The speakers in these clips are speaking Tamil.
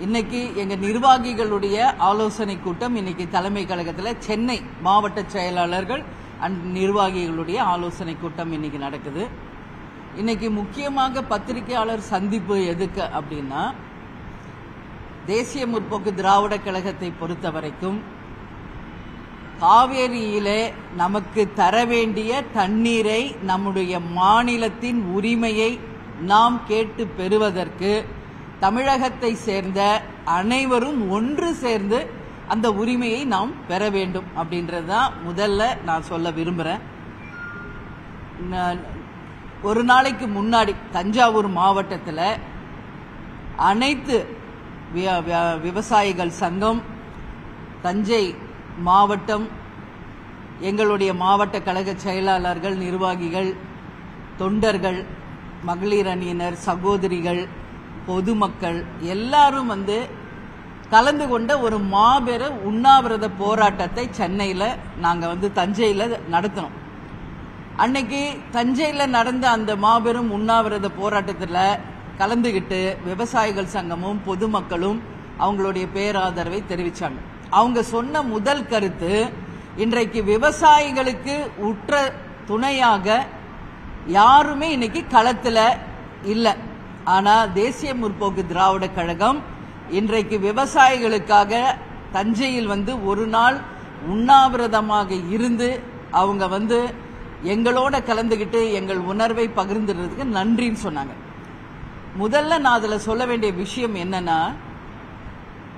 இன்னைக்கு எங்க நிர்வாகிகளுடைய ஆலோசனை கூட்டம் இன்னைக்கு தலைமை கழகத்தில் சென்னை மாவட்ட செயலாளர்கள் அண்ட் நிர்வாகிகளுடைய ஆலோசனை கூட்டம் இன்னைக்கு நடக்குது. இன்னைக்கு முக்கியமாக பத்திரிகையாளர் சந்திப்பு எதுக்கு அப்படின்னா தேசிய முற்போக்கு திராவிட கழகத்தை பொறுத்த வரைக்கும் காவேரியிலே நமக்கு தர வேண்டிய தண்ணீரை நம்முடைய மாநிலத்தின் உரிமையை நாம் கேட்டு பெறுவதற்கு தமிழகத்தை சேர்ந்த அனைவரும் ஒன்று சேர்ந்து அந்த உரிமையை நாம் பெற வேண்டும் அப்படின்றது தான் முதல்ல நான் சொல்ல விரும்புகிறேன் ஒரு நாளைக்கு முன்னாடி தஞ்சாவூர் மாவட்டத்தில் அனைத்து விவசாயிகள் சங்கம் தஞ்சை மாவட்டம் எங்களுடைய மாவட்ட கழக செயலாளர்கள் நிர்வாகிகள் தொண்டர்கள் மகளிர் அணியினர் சகோதரிகள் பொதுமக்கள் எல்லாரும் வந்து கலந்து கொண்ட ஒரு மாபெரும் உண்ணாவிரத போராட்டத்தை சென்னையில் நாங்கள் வந்து தஞ்சையில் நடத்தினோம். அன்னைக்கு தஞ்சையில் நடந்த அந்த மாபெரும் உண்ணாவிரத போராட்டத்தில் கலந்துகிட்டு விவசாயிகள் சங்கமும் பொதுமக்களும் அவங்களுடைய பேராதரவை தெரிவித்தாங்க அவங்க சொன்ன முதல் கருத்து இன்றைக்கு விவசாயிகளுக்கு உற்ற துணையாக யாருமே இன்னைக்கு களத்தில் இல்லை. ஆனால் தேசிய முற்போக்கு திராவிட கழகம் இன்றைக்கு விவசாயிகளுக்காக தஞ்சையில் வந்து ஒரு நாள் உண்ணாவிரதமாக இருந்து அவங்க வந்து எங்களோட கலந்துகிட்டு எங்கள் உணர்வை பகிர்ந்துடுறதுக்கு நன்றின்னு சொன்னாங்க. முதல்ல நான் அதில் சொல்ல வேண்டிய விஷயம் என்னன்னா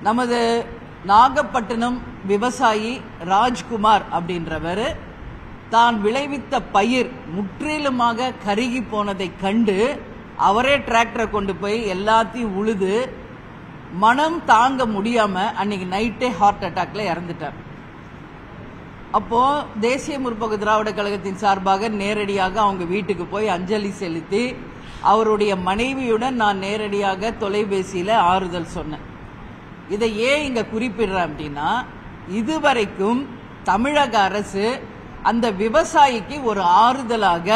நமது நாகப்பட்டினம் விவசாயி ராஜ்குமார் அப்படின்றவர் தான் விளைவித்த பயிர் முற்றிலுமாக கருகி போனதை கண்டு அவரே டிராக்டரை கொண்டு போய் எல்லாத்தையும் உழுது மனம் தாங்க முடியாம அன்னைக்கு நைட்டே ஹார்ட் அட்டாக்ல இறந்துட்டார். அப்போ தேசிய முற்போக்கு திராவிட கழகத்தின் சார்பாக நேரடியாக அவங்க வீட்டுக்கு போய் அஞ்சலி செலுத்தி அவருடைய மனைவியுடன் நான் நேரடியாக தொலைபேசியில ஆறுதல் சொன்னேன். இதை ஏன் இங்க குறிப்பிடுறேன் அப்படின்னா இதுவரைக்கும் தமிழக அரசு அந்த விவசாயிக்கு ஒரு ஆறுதலாக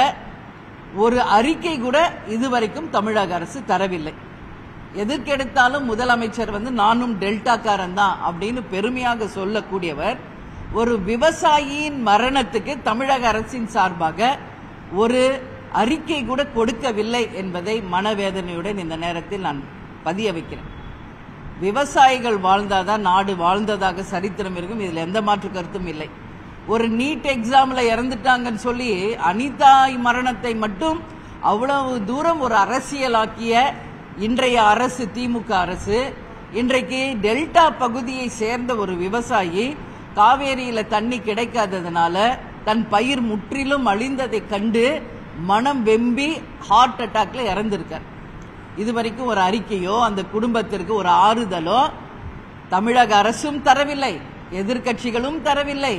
ஒரு அறிக்கை கூட இதுவரைக்கும் தமிழக அரசு தரவில்லை. எதுக்கெடுத்தாலும் முதலமைச்சர் வந்து நானும் டெல்டாக்காரன் தான் அப்படின்னு பெருமையாக சொல்லக்கூடியவர் ஒரு விவசாயியின் மரணத்துக்கு தமிழக அரசின் சார்பாக ஒரு அறிக்கை கூட கொடுக்கவில்லை என்பதை மனவேதனையுடன் இந்த நேரத்தில் நான் பதிய வைக்கிறேன். விவசாயிகள் வாழ்ந்தாதான் நாடு வாழ்ந்ததாக சரித்திரம் இருக்கும். இதில் எந்த மாற்று கருத்தும் இல்லை. ஒரு நீட் எக்ஸாம்ல இறந்துட்டாங்கன்னு சொல்லி அனிதா மரணத்தை மட்டும் அவ்வளவு தூரம் ஒரு அரசியலாக்கிய இன்றைய அரசு திமுக அரசு. இன்றைக்கு டெல்டா பகுதியை சேர்ந்த ஒரு விவசாயி காவேரியில தண்ணி கிடைக்காததுனால தன் பயிர் முற்றிலும் அழிந்ததை கண்டு மனம் வெம்பி ஹார்ட் அட்டாக்ல இறந்திருக்கார். இதுவரைக்கும் ஒரு அறிக்கையோ அந்த குடும்பத்திற்கு ஒரு ஆறுதலோ தமிழக அரசும் தரவில்லை எதிர்க்கட்சிகளும் தரவில்லை.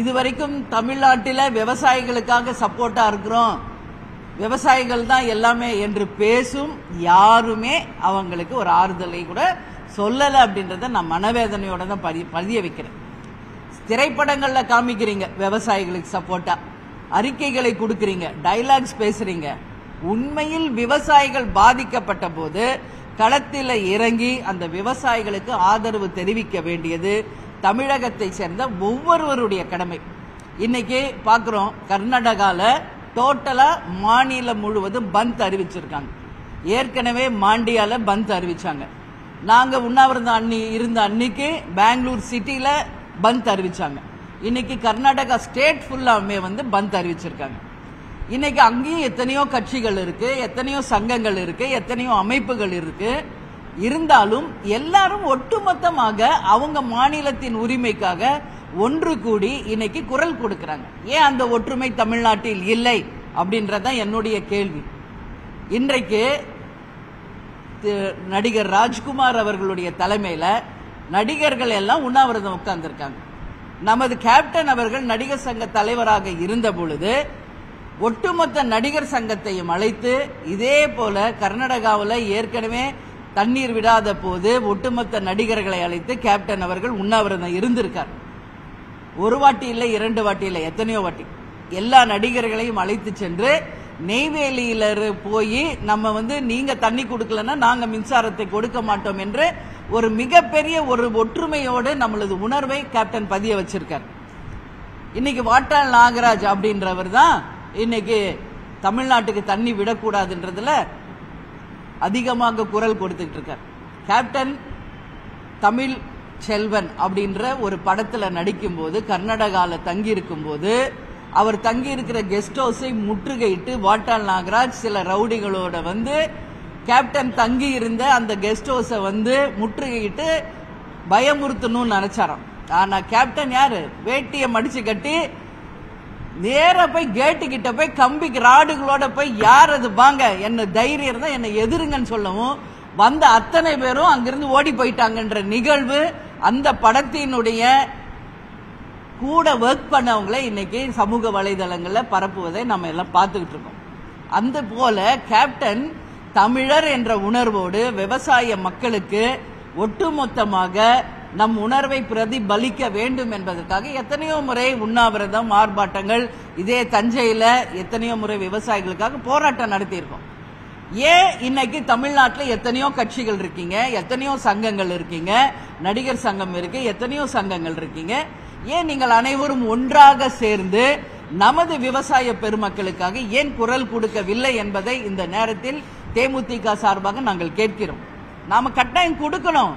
இதுவரைக்கும் தமிழ்நாட்டில் விவசாயிகளுக்காக சப்போர்ட்டா இருக்கிறோம். விவசாயிகள் தான் எல்லாமே என்று பேசும் யாருமே அவங்களுக்கு ஒரு ஆறுதலை கூட சொல்லலை அப்படின்றத நான் மனவேதனையோட தான் பதி பதிய வைக்கிறேன். திரைப்படங்கள்ல காமிக்கிறீங்க விவசாயிகளுக்கு சப்போர்ட்டா. அறிக்கைகளை கொடுக்கறீங்க டைலாக்ஸ் பேசுறீங்க. உண்மையில் விவசாயிகள் பாதிக்கப்பட்ட போது களத்தில் இறங்கி அந்த விவசாயிகளுக்கு ஆதரவு தெரிவிக்க வேண்டியது தமிழகத்தை சேர்ந்த ஒவ்வொருவருடைய கடமை. இன்னைக்கு பார்க்குறோம் கர்நாடகாவில் டோட்டலாக மாநிலம் முழுவதும் பந்த் அறிவிச்சிருக்காங்க. ஏற்கனவே மாண்டியால பந்த் அறிவிச்சாங்க. நாங்கள் உண்ணாவிரதம் அன்னி இருந்த அன்னைக்கு பெங்களூர் சிட்டியில் பந்த் அறிவிச்சாங்க. இன்னைக்கு கர்நாடகா ஸ்டேட் ஃபுல்லாமே வந்து பந்த் அறிவிச்சிருக்காங்க. இன்னைக்கு அங்கேயும் எத்தனையோ கட்சிகள் இருக்கு எத்தனையோ சங்கங்கள் இருக்கு எத்தனையோ அமைப்புகள் இருக்குது இருந்தாலும் எல்லாரும் ஒட்டுமொத்தமாக அவங்க மாநிலத்தின் உரிமைக்காக ஒன்று கூடி இன்னைக்கு குரல் கொடுக்கிறாங்க. ஏன் அந்த ஒற்றுமை தமிழ்நாட்டில் இல்லை அப்படின்றதான் என்னுடைய கேள்வி. இன்றைக்கு நடிகர் ராஜ்குமார் அவர்களுடைய தலைமையில நடிகர்கள் எல்லாம் உண்ணாவிரதம் உட்கார்ந்துருக்காங்க. நமது கேப்டன் அவர்கள் நடிகர் சங்க தலைவராக இருந்த பொழுது ஒட்டுமொத்த நடிகர் சங்கத்தையும் அழைத்து இதே போல கர்நாடகாவில் ஏற்கனவே தண்ணீர் விடாத போது ஒட்டுமொத்த நடிகர்களை அழைத்து கேப்டன் அவர்கள் உண்ணாவிரதம் இருந்திருக்கார். ஒரு வாட்டி இல்லை இரண்டு வாட்டி இல்லை எத்தனையோ வாட்டி. எல்லா நடிகர்களையும் அழைத்து சென்று நெய்வேலியில போய் நம்ம வந்து நீங்க தண்ணி கொடுக்கலன்னா நாங்க மின்சாரத்தை கொடுக்க மாட்டோம் என்று ஒரு மிகப்பெரிய ஒரு ஒற்றுமையோடு நம்மளது உணர்வை கேப்டன் பதிய வச்சிருக்கார். இன்னைக்கு வாட்டாள் நாகராஜ் அப்படின்றவர் தான் இன்னைக்கு தமிழ்நாட்டுக்கு தண்ணி விடக்கூடாதுன்றதுல அதிகமாக குரல் கொடுத்துட்டு இருக்கார் கேப்டன் தமிழ் செல்வன் அப்படின்ற ஒரு படத்துல நடிக்கும்போது கர்நாடகால தங்கி இருக்கும்போது அவர் தங்கி இருக்கிற கெஸ்ட் ஹவுஸை முற்றுகையிட்டு வாட்டாள் நாகராஜ் சில ரவுடிகளோட வந்து கேப்டன் தங்கி இருந்த அந்த கெஸ்ட் ஹவுஸை வந்து முற்றுகையிட்டு பயமுறுத்தணும்னு நினைச்சாராம். ஆனா கேப்டன் யாரு? வேட்டியை மடிச்சு கட்டி நேரா போய் கேட்டு கிட்ட போய் கம்பிக்கு ராடுகளோட போய் யார் அது? வாங்க. என்ன தைரியம் தான் என்னை எதிருங்கன்னு சொல்லவும் வந்த அத்தனை பேரும் அங்கிருந்து ஓடி போயிட்டாங்கன்ற நிகழ்வு அந்த படத்தினுடைய கூட ஒர்க் பண்ணவங்களை இன்னைக்கு சமூக வலைதளங்களில் பரப்புவதை நம்ம எல்லாம் பார்த்துக்கிட்டு இருக்கோம். அந்த போல கேப்டன் தமிழர் என்ற உணர்வோடு விவசாய மக்களுக்கு ஒட்டுமொத்தமாக நம் உணர்வை பிரதிபலிக்க வேண்டும் என்பதற்காக எத்தனையோ முறை உண்ணாவிரதம் ஆர்ப்பாட்டங்கள் இதே தஞ்சையில எத்தனையோ முறை விவசாயிகளுக்காக போராட்டம் நடத்தியிருக்கோம். ஏன் இன்னைக்கு தமிழ்நாட்டில் எத்தனையோ கட்சிகள் இருக்கீங்க எத்தனையோ சங்கங்கள் இருக்கீங்க நடிகர் சங்கம் இருக்கு எத்தனையோ சங்கங்கள் இருக்கீங்க. ஏன் நீங்கள் அனைவரும் ஒன்றாக சேர்ந்து நமது விவசாய பெருமக்களுக்காக ஏன் குரல் கொடுக்கவில்லை என்பதை இந்த நேரத்தில் தேமுதிக சார்பாக நாங்கள் கேட்கிறோம். நாம கட்டாயம் கொடுக்கணும்.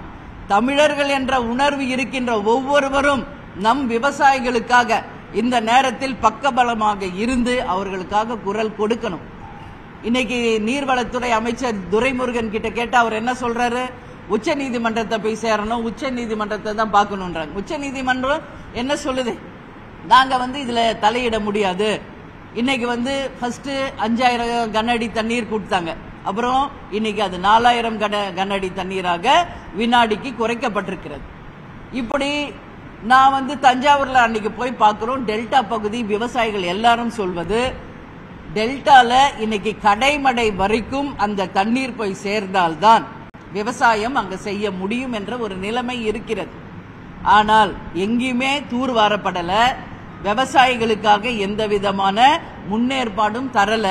தமிழர்கள் என்ற உணர்வு இருக்கின்ற ஒவ்வொருவரும் நம் விவசாயிகளுக்காக இந்த நேரத்தில் பக்கபலமாக இருந்து அவர்களுக்காக குரல் கொடுக்கணும். இன்னைக்கு நீர்வளத்துறை அமைச்சர் துரைமுருகன் கிட்ட கேட்டா அவர் என்ன சொல்றாரு? உச்ச நீதிமன்றத்தை போய் சேரணும் உச்ச நீதிமன்றத்தை தான் பார்க்கணுன்றாங்க. உச்ச நீதிமன்றம் என்ன சொல்லுது? நாங்க வந்து இதுல தலையிட முடியாது. இன்னைக்கு வந்து ஃபர்ஸ்ட் அஞ்சாயிரம் கனஅடி தண்ணீர் கொடுத்தாங்க. அப்புறம் இன்னைக்கு அது நாலாயிரம் கன கனஅடி தண்ணீராக வினாடிக்கு குறைக்கப்பட்டிருக்கிறது. இப்படி நான் வந்து தஞ்சாவூர்ல அன்னைக்கு போய் பார்க்கிறோம். டெல்டா பகுதி விவசாயிகள் எல்லாரும் சொல்வது டெல்டால இன்னைக்கு கடைமடை வரைக்கும் அந்த தண்ணீர் போய் சேர்ந்தால்தான் விவசாயம் அங்க செய்ய முடியும் என்ற ஒரு நிலைமை இருக்கிறது. ஆனால் எங்கேயுமே தூர் வாரப்படல. விவசாயிகளுக்காக எந்த விதமான முன்னேற்பாடும் தரல.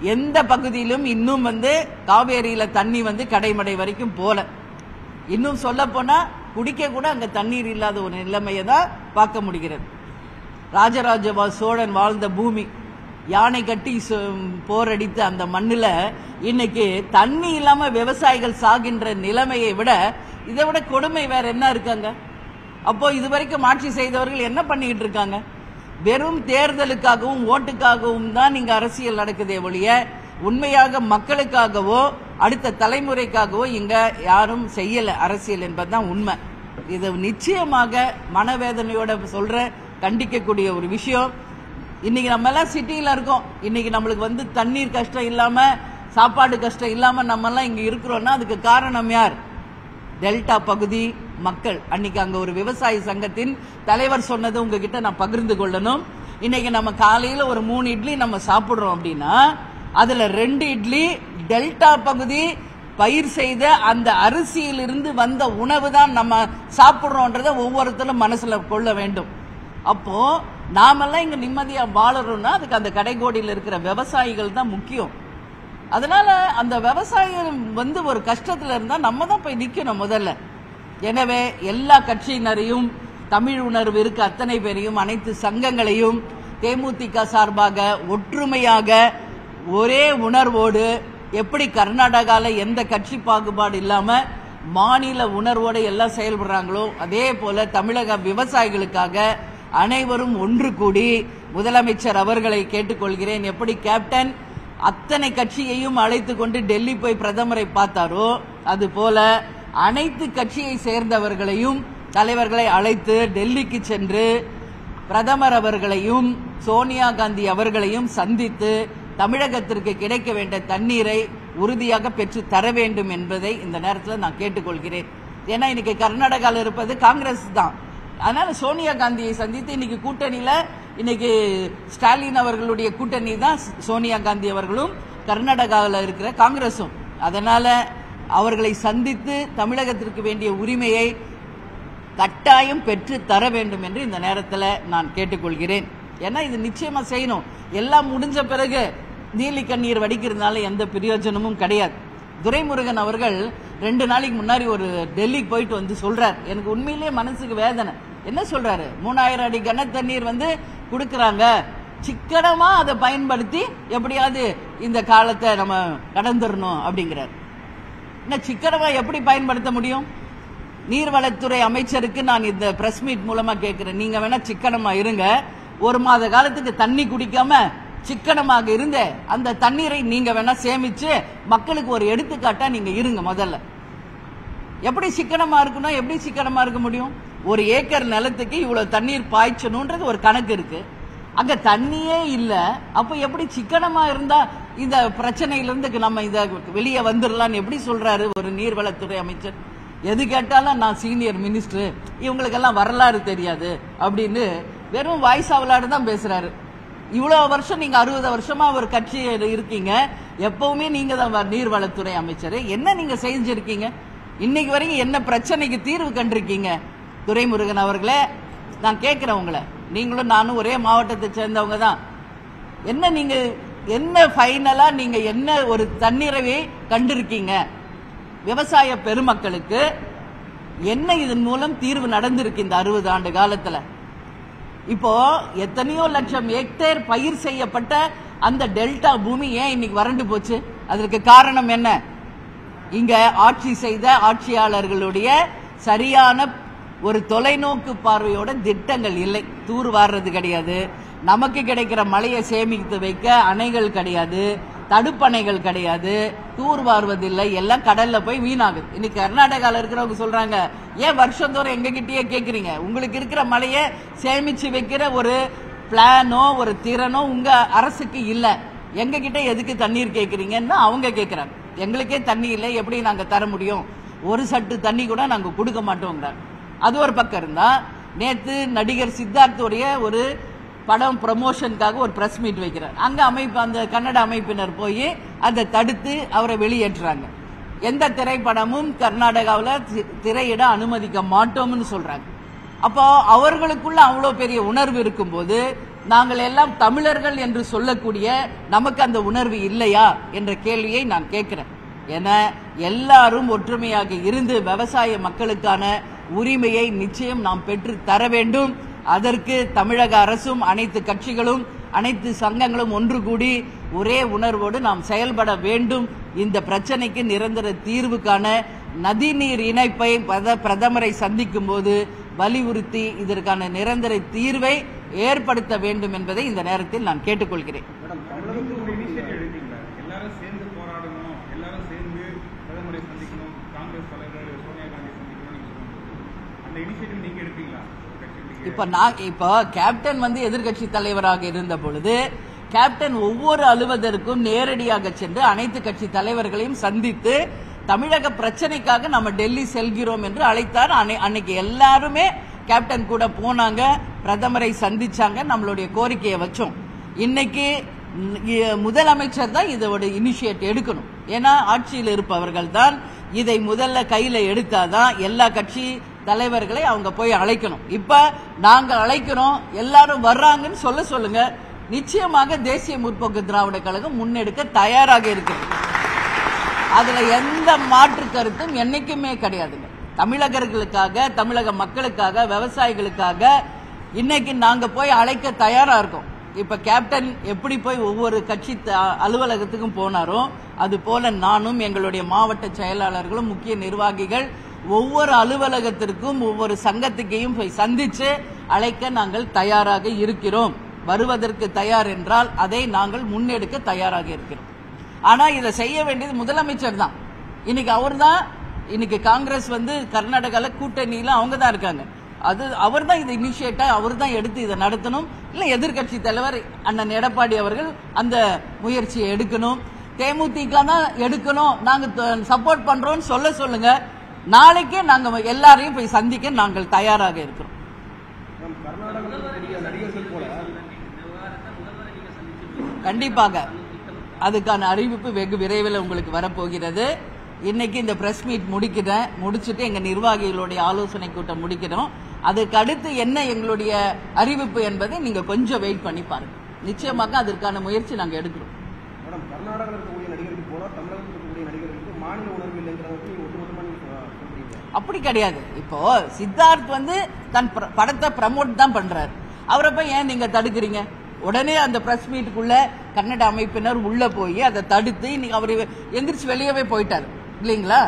எந்த பகுதியிலும் இன்னும் வந்து காவேரியில தண்ணி வந்து கடைமடை வரைக்கும் போல. இன்னும் சொல்ல போனா குடிக்க கூட அங்க தண்ணீர் இல்லாத ஒரு நிலைமையை தான் பார்க்க முடிகிறது. ராஜராஜ வா- சோழன் வாழ்ந்த பூமி யானை கட்டி போரடித்த அந்த மண்ணில் இன்னைக்கு தண்ணி இல்லாம விவசாயிகள் சாகின்ற நிலைமையை விட இதை விட கொடுமை வேற என்ன இருக்காங்க? அப்போ இதுவரைக்கும் ஆட்சி செய்தவர்கள் என்ன பண்ணிக்கிட்டு இருக்காங்க? வெறும் தேர்தலுக்காகவும் ஓட்டுக்காகவும் தான் இங்க அரசியல் நடக்குதே ஒழிய உண்மையாக மக்களுக்காகவோ அடுத்த தலைமுறைக்காகவோ இங்க யாரும் செய்யல அரசியல் என்பதுதான் உண்மை. இது நிச்சயமாக மனவேதனையோட சொல்ற கண்டிக்கக்கூடிய ஒரு விஷயம். இன்னைக்கு நம்ம எல்லாம் சிட்டியில இருக்கோம். இன்னைக்கு நம்மளுக்கு வந்து தண்ணீர் கஷ்டம் இல்லாம சாப்பாடு கஷ்டம் இல்லாம நம்ம எல்லாம் இங்க இருக்கிறோம்னா அதுக்கு காரணம் யார்? டெல்டா பகுதி மக்கள். அன்னைக்கு அங்க ஒரு விவசாய சங்கத்தின் தலைவர் சொன்னது உங்ககிட்ட நான் பகிர்ந்து கொள்ளணும். இன்னைக்கு நம்ம காலையில ஒரு மூணு இட்லி நம்ம சாப்பிடுறோம் அப்படின்னா அதுல ரெண்டு இட்லி டெல்டா பகுதி பயிர் செய்த அந்த அரிசியிலிருந்து வந்த உணவு தான் நம்ம சாப்பிடுறோன்றத ஒவ்வொருத்தரும் மனசுல கொள்ள வேண்டும். அப்போ நாமெல்லாம் இங்க நிம்மதியா வாழறோம்னா அதுக்கு அந்த கடைகோடியில் இருக்கிற விவசாயிகள் தான் முக்கியம். அதனால அந்த விவசாயம் வந்து ஒரு கஷ்டத்துல இருந்தா நம்ம தான் போய் நிக்கணும் முதல்ல. எனவே எல்லா கட்சியினரையும் தமிழ் உணர்வு இருக்க அத்தனை பேரையும் அனைத்து சங்கங்களையும் தேமுதிக சார்பாக ஒற்றுமையாக ஒரே உணர்வோடு எப்படி கர்நாடகாவில் எந்த கட்சி பாகுபாடு இல்லாமல் மாநில உணர்வோடு எல்லாம் செயல்படுறாங்களோ அதே போல தமிழக விவசாயிகளுக்காக அனைவரும் ஒன்று கூடி முதலமைச்சர் அவர்களை கேட்டுக்கொள்கிறேன். எப்படி கேப்டன் அத்தனை கட்சியையும் அழைத்து கொண்டு டெல்லி போய் பிரதமரை பார்த்தாரோ அது போல அனைத்து கட்சியை சேர்ந்தவர்களையும் தலைவர்களை அழைத்து டெல்லிக்கு சென்று பிரதமர் அவர்களையும் சோனியா காந்தி அவர்களையும் சந்தித்து தமிழகத்திற்கு கிடைக்க வேண்டிய தண்ணீரை உறுதியாக பெற்று தர வேண்டும் என்பதை இந்த நேரத்தில் நான் கேட்டுக்கொள்கிறேன். ஏன்னா இன்னைக்கு கர்நாடகாவில் இருப்பது காங்கிரஸ் தான். அதனால சோனியா காந்தியை சந்தித்து இன்னைக்கு கூட்டணியில இன்னைக்கு ஸ்டாலின் அவர்களுடைய கூட்டணி தான் சோனியா காந்தி அவர்களும் கர்நாடகாவில் இருக்கிற காங்கிரஸும் அதனால அவர்களை சந்தித்து தமிழகத்திற்கு வேண்டிய உரிமையை கட்டாயம் பெற்று தர வேண்டும் என்று இந்த நேரத்தில் நான் கேட்டுக்கொள்கிறேன். ஏன்னா இது நிச்சயமா செய்யணும். எல்லாம் முடிஞ்ச பிறகு நீலி கண்ணீர் வடிக்கிறதுனால எந்த பிரயோஜனமும் கிடையாது. துரைமுருகன் அவர்கள் ரெண்டு நாளைக்கு முன்னாடி ஒரு டெல்லிக்கு போயிட்டு வந்து சொல்றார். எனக்கு உண்மையிலேயே மனசுக்கு வேதனை. என்ன சொல்றாரு? மூணாயிரம் அடி கன தண்ணீர் வந்து கொடுக்கறாங்க. சிக்கனமா அதை பயன்படுத்தி எப்படியாவது இந்த காலத்தை நம்ம கடந்துடணும் அப்படிங்கிறார். என்ன சிக்கனமா எப்படி பயன்படுத்த முடியும்? நீர்வளத்துறை அமைச்சருக்கு நான் இந்த பிரஸ் மீட் மூலமா கேட்கிறேன் நீங்க வேணா சிக்கனமா இருங்க. ஒரு மாத காலத்துக்கு தண்ணி குடிக்காம சிக்கனமாக இருந்த அந்த தண்ணீரை நீங்க வேணா சேமிச்சு மக்களுக்கு ஒரு எடுத்துக்காட்டா நீங்க இருங்க முதல்ல. எப்படி சிக்கனமா இருக்கணும் எப்படி சிக்கனமா இருக்க முடியும்? ஒரு ஏக்கர் நிலத்துக்கு இவ்வளவு தண்ணீர் பாய்ச்சணும்ன்றது ஒரு கணக்கு இருக்கு. அங்க தண்ணியே இல்ல. அப்ப எப்படி சிக்கனமா இருந்தா இந்த பிரச்சனையிலிருந்து நம்ம இதை வெளியே வந்துடலாம்னு எப்படி சொல்றாரு ஒரு நீர்வளத்துறை அமைச்சர்? எது கேட்டாலும் நான் சீனியர் மினிஸ்டர் இவங்களுக்கெல்லாம் வரலாறு தெரியாது அப்படின்னு வெறும் வாய்ஸ் அவலாடு தான் பேசுறாரு. இவ்வளோ வருஷம் நீங்க அறுபது வருஷமா ஒரு கட்சி இருக்கீங்க எப்பவுமே நீங்க தான் நீர்வளத்துறை அமைச்சர். என்ன நீங்க செஞ்சிருக்கீங்க? இன்னைக்கு வரைக்கும் என்ன பிரச்சனைக்கு தீர்வு கண்டிருக்கீங்க? துரைமுருகன் அவர்களே நான் கேட்குறேன் உங்களை. நீங்களும் நானும் ஒரே மாவட்டத்தை சேர்ந்தவங்க தான். என்ன நீங்கள் என்ன ஃபைனலா நீங்க என்ன ஒரு தன்னிறைவை கண்டிருக்கீங்க? விவசாய பெருமக்களுக்கு என்ன இதன் மூலம் தீர்வு நடந்திருக்கு இந்த அறுபது ஆண்டு காலத்துல? இப்போ எத்தனையோ லட்சம் ஹெக்டேர் பயிர் செய்யப்பட்ட அந்த டெல்டா பூமி ஏன் இன்னைக்கு வறண்டு போச்சு? அதற்கு காரணம் என்ன? இங்க ஆட்சி செய்த ஆட்சியாளர்களுடைய சரியான ஒரு தொலைநோக்கு பார்வையோட திட்டங்கள் இல்லை. தூர் வாடுறது கிடையாது. நமக்கு கிடைக்கிற மழையை சேமித்து வைக்க அணைகள் கிடையாது தடுப்பணைகள் கிடையாது தூர் வாருவதில்லை எல்லாம் கடல்ல போய் வீணாகுது. இன்னைக்கு கர்நாடகால இருக்கிறவங்க சொல்றாங்க ஏன் வருஷந்தோறும் எங்க கிட்டயே கேக்குறீங்க? உங்களுக்கு இருக்கிற மழையை சேமிச்சு வைக்கிற ஒரு பிளானோ ஒரு திறனோ உங்க அரசுக்கு இல்ல. எங்க கிட்ட எதுக்கு தண்ணீர் கேக்குறீங்கன்னு அவங்க கேக்குறாங்க. எங்களுக்கே தண்ணி இல்லை எப்படி நாங்க தர முடியும்? ஒரு சட்டு தண்ணி கூட நாங்க கொடுக்க மாட்டோங்கிறாங்க. அது ஒரு பக்கம் இருந்தா நேத்து நடிகர் சித்தார்த்தோடைய ஒரு படம் ப்ரமோஷனுக்காக ஒரு பிரஸ் மீட் வைக்கிறார். அங்க அமைப்பு அந்த கன்னட அமைப்பினர் போய் அதை தடுத்து அவரை வெளியேற்றுறாங்க. எந்த திரைப்படமும் கர்நாடகாவில் தி- திரையிட அனுமதிக்க மாட்டோம்னு சொல்றாங்க. அப்போ அவர்களுக்குள்ள அவ்வளோ பெரிய உணர்வு இருக்கும்போது நாங்கள் எல்லாம் தமிழர்கள் என்று சொல்லக்கூடிய நமக்கு அந்த உணர்வு இல்லையா என்ற கேள்வியை நான் கேட்கிறேன். என எல்லாரும் ஒற்றுமையாக இருந்து விவசாய மக்களுக்கான உரிமையை நிச்சயம் நாம் பெற்று தர வேண்டும். அதற்கு தமிழக அரசும் அனைத்து கட்சிகளும் அனைத்து சங்கங்களும் ஒன்று கூடி ஒரே உணர்வோடு நாம் செயல்பட வேண்டும். இந்த பிரச்சனைக்கு நிரந்தர தீர்வுக்கான நதிநீர் இணைப்பை பிரத- பிரதமரை சந்திக்கும் போது வலியுறுத்தி இதற்கான நிரந்தர தீர்வை ஏற்படுத்த வேண்டும் என்பதை இந்த நேரத்தில் நான் கேட்டுக்கொள்கிறேன் மேடம் தமிழகத்தில் ஒரு இனிஷியேட்டிவ் எடுத்தீங்களா எல்லாரும் சேர்ந்து போராடணும் எல்லாரும் சேர்ந்து பிரதமரை சந்திக்கணும் காங்கிரஸ் தலைவர் சோனியா காந்தி சந்திக்கணும் நீங்க சொல்லுங்க அந்த இனிஷியேட்டிவ் நீங்க எடுப்பீங்களா கட்சி இப்ப நான் இப்போ கேப்டன் வந்து எதிர்க்கட்சி தலைவராக இருந்த பொழுது கேப்டன் ஒவ்வொரு அலுவலருக்கும் நேரடியாக சென்று அனைத்து கட்சி தலைவர்களையும் சந்தித்து தமிழக பிரச்சனைக்காக நம்ம டெல்லி செல்கிறோம் என்று அழைத்தார். அன்னை- அன்னைக்கு எல்லாருமே கேப்டன் கூட போனாங்க பிரதமரை சந்திச்சாங்க நம்மளுடைய கோரிக்கையை வச்சோம். இன்னைக்கு முதலமைச்சர் தான் இதோட இனிஷியேட் எடுக்கணும். ஏன்னா ஆட்சியில் இருப்பவர்கள் தான் இதை முதல்ல கையில எடுத்தாதான் எல்லா கட்சி தலைவர்களை அவங்க போய் அழைக்கணும். இப்ப நாங்கள் அழைக்கிறோம் எல்லாரும் வர்றாங்கன்னு சொல்ல சொல்லுங்க. நிச்சயமாக தேசிய முற்போக்கு திராவிட கழகம் முன்னெடுக்க தயாராக இருக்கிறது. அதுல எந்த மாற்று கருத்தும் என்னைக்குமே கிடையாதுங்க. தமிழகர்களுக்காக தமிழக மக்களுக்காக விவசாயிகளுக்காக இன்னைக்கு நாங்க போய் அழைக்க தயாரா இருக்கோம். இப்ப கேப்டன் எப்படி போய் ஒவ்வொரு கட்சி த- அலுவலகத்துக்கும் போனாரோ அது போல நானும் எங்களுடைய மாவட்ட செயலாளர்களும் முக்கிய நிர்வாகிகள் ஒவ்வொரு அலுவலகத்திற்கும் ஒவ்வொரு சங்கத்துக்கையும் போய் சந்திச்சு அழைக்க நாங்கள் தயாராக இருக்கிறோம். வருவதற்கு தயார் என்றால் அதை நாங்கள் முன்னெடுக்க தயாராக இருக்கிறோம். ஆனா இதை செய்ய வேண்டியது முதலமைச்சர் தான். இன்னைக்கு அவர் தான் இன்னைக்கு காங்கிரஸ் வந்து கர்நாடகால கூட்டணியில அவங்க தான் இருக்காங்க. அது அவர் தான் இதை இனிஷியேட்டா அவர் தான் எடுத்து இதை நடத்தணும். இல்ல எதிர்க்கட்சி தலைவர் அண்ணன் எடப்பாடி அவர்கள் அந்த முயற்சியை எடுக்கணும். தேமுதிக தான் எடுக்கணும். நாங்க சப்போர்ட் பண்றோம்னு சொல்ல சொல்லுங்க. நாளைக்கே நாங்க எல்லாரையும் போய் சந்திக்க நாங்கள் தயாராக இருக்கிறோம். கண்டிப்பாக. அதுக்கான அறிவிப்பு வெகு விரைவில் உங்களுக்கு வரப்போகிறது. இன்னைக்கு இந்த பிரஸ் மீட் முடிக்கிறேன். முடிச்சுட்டு எங்க நிர்வாகிகளுடைய ஆலோசனை கூட்டம் முடிக்கிறோம். அதுக்கு அடுத்து என்ன எங்களுடைய அறிவிப்பு என்பதை நீங்க கொஞ்சம் வெயிட் பண்ணி பாருங்க. நிச்சயமாக அதற்கான முயற்சி நாங்க எடுக்கிறோம் மேடம் கர்நாடகாவில் இருக்கக்கூடிய நடிகர்கள் போல தமிழகத்தில் இருக்கக்கூடிய நடிகர்களுக்கு மாநில அப்படி கிடையாது. இப்போ சித்தார்த் வந்து தன் படத்தை ப்ரமோட் தான் பண்றாரு. அவரை போய் ஏன் நீங்க தடுக்கிறீங்க? உடனே அந்த பிரஸ் மீட்டுக்குள்ள கன்னட அமைப்பினர் உள்ள போய் அதை தடுத்து இன்னைக்கு அவர் எந்திரிச்சு வெளியவே போயிட்டார். இல்லைங்களா?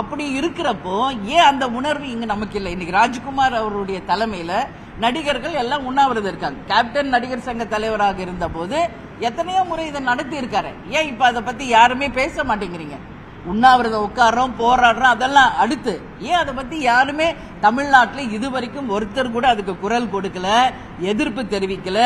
அப்படி இருக்கிறப்போ ஏன் அந்த உணர்வு இங்க நமக்கு இல்லை? இன்னைக்கு ராஜ்குமார் அவருடைய தலைமையில நடிகர்கள் எல்லாம் உண்ணாவிரதம் இருக்காங்க. கேப்டன் நடிகர் சங்க தலைவராக இருந்த போது எத்தனையோ முறை இதை நடத்தி இருக்காரு ஏன் இப்ப அதை பத்தி யாருமே பேச மாட்டேங்கிறீங்க? உண்ணாவிரதம் உட்கார்றோம் போராடுறோம் அதெல்லாம் அடுத்து. ஏன் அதை பத்தி யாருமே தமிழ்நாட்டில் இது வரைக்கும் ஒருத்தர் கூட அதுக்கு குரல் கொடுக்கல எதிர்ப்பு தெரிவிக்கல.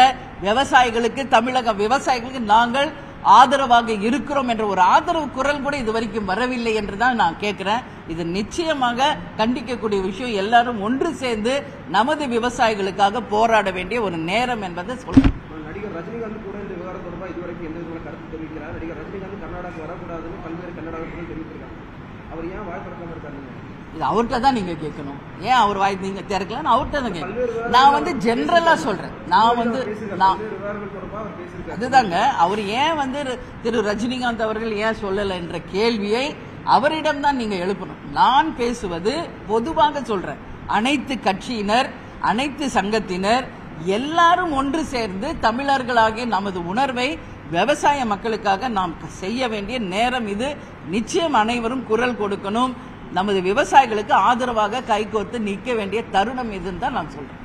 விவசாயிகளுக்கு தமிழக விவசாயிகளுக்கு நாங்கள் ஆதரவாக இருக்கிறோம் என்ற ஒரு ஆதரவு குரல் கூட இதுவரைக்கும் வரவில்லை என்று தான் நான் கேட்கிறேன். இது நிச்சயமாக கண்டிக்கக்கூடிய விஷயம். எல்லாரும் ஒன்று சேர்ந்து நமது விவசாயிகளுக்காக போராட வேண்டிய ஒரு நேரம் என்பதை சொல்றேன். நடிகர் ரஜினிகாந்த் கூட இந்த விவகாரம் தொடர்பாக இதுவரைக்கும் எந்த விதமான கருத்து தெரிவிக்கிறார் நடிகர் ரஜினிகாந்த் கர்நாடகாவுக்கு வரக்கூடாதுன்னு பல்வேறு கன்னடாக்களும் தெரிவித்திருக்காங்க அவர் ஏன் வாய் திறக்காம இருக்காருங்க இது அவர்கிட்ட தான் நீங்க கேட்கணும். ஏன் அவர் வாய் நீங்க திறக்கலன்னு அவர்கிட்ட தான் கேட்கணும். நான் வந்து ஜென்ரலா சொல்றேன். நான் வந்து நான் அதுதாங்க அவர் ஏன் வந்து திரு ரஜினிகாந்த் அவர்கள் ஏன் சொல்லல என்ற கேள்வியை அவரிடம் தான் நீங்க எழுப்பணும். நான் பேசுவது பொதுவாக சொல்றேன். அனைத்து கட்சியினர் அனைத்து சங்கத்தினர் எல்லாரும் ஒன்று சேர்ந்து தமிழர்களாகிய நமது உணர்வை விவசாய மக்களுக்காக நாம் செய்ய வேண்டிய நேரம் இது. நிச்சயம் அனைவரும் குரல் கொடுக்கணும். நமது விவசாயிகளுக்கு ஆதரவாக கைகோர்த்து நிற்க வேண்டிய தருணம் இதுன்னு தான் நான் சொல்றேன்.